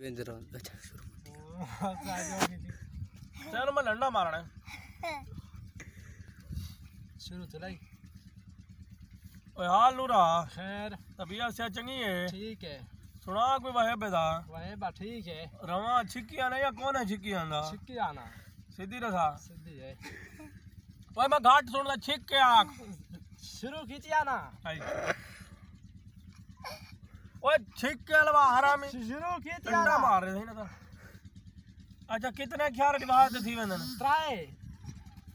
वेंद्र अच्छा चल मैं डंडा मारना शुरू तो लाई ओए हाल नूरा खैर तबीयत से चंगी है ठीक है सुना कोई वहे बेदा वह बा ठीक है रवा छिक्की आना या कौन है छिक्की आंदा छिक्की आना सीधी रसा सीधी है ओए मैं घाट सुनदा छिक के आख शुरू खींची आना आई। ओए छिक के अलवा हरामी शुरू खींची डंडा मार रहे थे ना तो। अच्छा कितने ख्याल रिवाज थी वेंदन ट्राई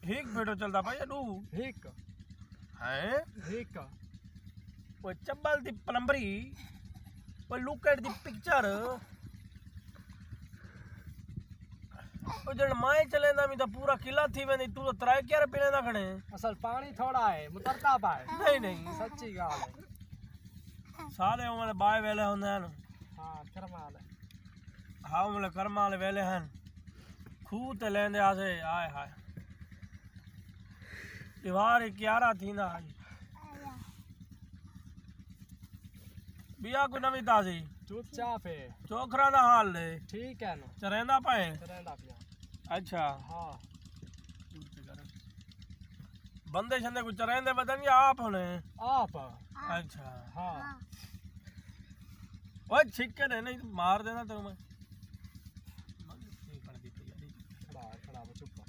ठीक बेटो चलता भाई डू हिक है? हिक ओए चब्बल दी प्लम्बरी ओए लुक एट दी पिक्चर। ओ जण माए चलेंदा मी तो पूरा किला थी वेंदी तू तो त्राए क्यारे पीलेंदा खणे? असल पानी थोड़ा है मुतरता पाए। नहीं नहीं। सच्ची गाल है। सारे उमले बाय वेले हुंदे हन हाँ करमाल है। हा उमले कर्म वाले वेले हन खूह ते लेंदे आसे आए हाय दीवार क्यारा थींदा आई बिया को नवी ताजी। चुपचाप है चोखरा दा हाल ले ठीक है ना। चरेंदा पाए। रहना पिया। अच्छा। हाँ। ਬੰਦੇ ਛੰਦੇ ਕੁਝ ਰਹਿੰਦੇ ਪਤਾ ਨਹੀਂ ਆਪ ਹੋਣੇ। ਆਪ ਅੱਛਾ। ਹਾਂ। ਓਏ ਛਿੱਕੇ ਨੇ ਨਹੀਂ ਮਾਰ ਦੇਣਾ ਤੈਨੂੰ ਮੈਂ। ਖੜਾ ਖੜਾ ਚੁੱਪ